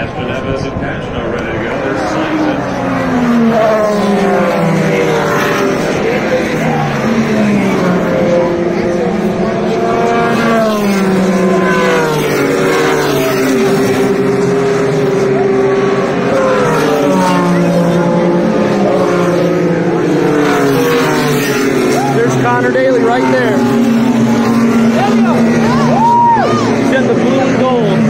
Castroneves and Pagenaud ready to go. There's Sison. There's Conor Daly right there. He's in the blue and gold.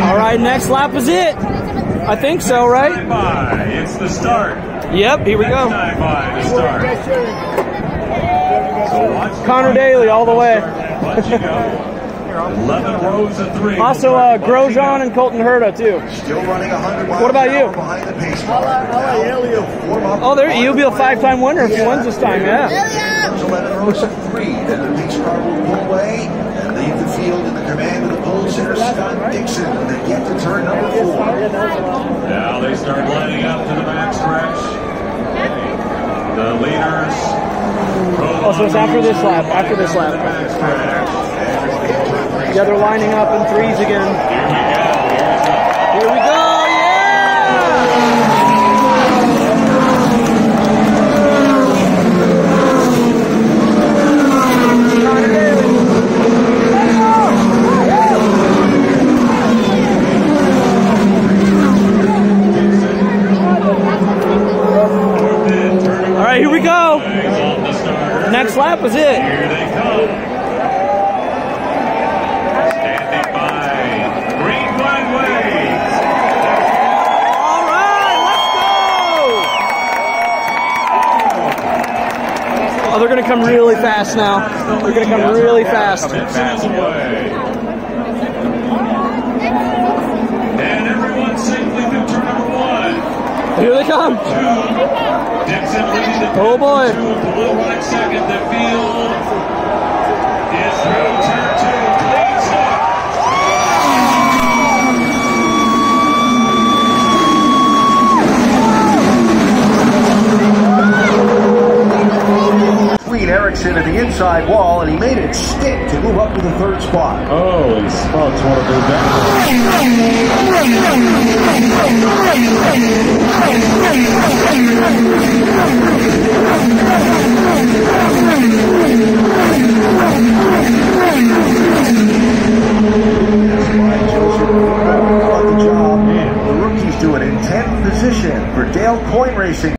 All right, next lap is it. I think so, right? Time by. It's the start. Yep, here we go. Time by the start. So watch Conor Daly all the way. Let you go. 11 rows of three. Also, uh, Grosjean and Colton Herta, too. Still running 100 miles What about you? behind the pace car. Now Helio form up Oh, there, on you'll be a five-time winner if he wins this time, yeah. 11 rows of three. Then the pace car will pull away and leave the field in the command of the pole sitter Scott Dixon they get to turn number four. Now they start lining up to the back stretch. The leaders. Oh, so it's after this lap, after this lap. Yeah, they're lining up in threes again. Next lap is it. Here they come. Standing by. Green flag. All right, let's go. Oh, they're gonna come really fast now. They're gonna come really fast. Miles away. And everyone safely through turn number one. Here they come. Dixon leading the Oh, boy. Ericsson at the inside wall and he made it stick to move up to the third spot. Oh, his spots want to move the job. The rookies do it in 10th position for Dale Coyne Racing.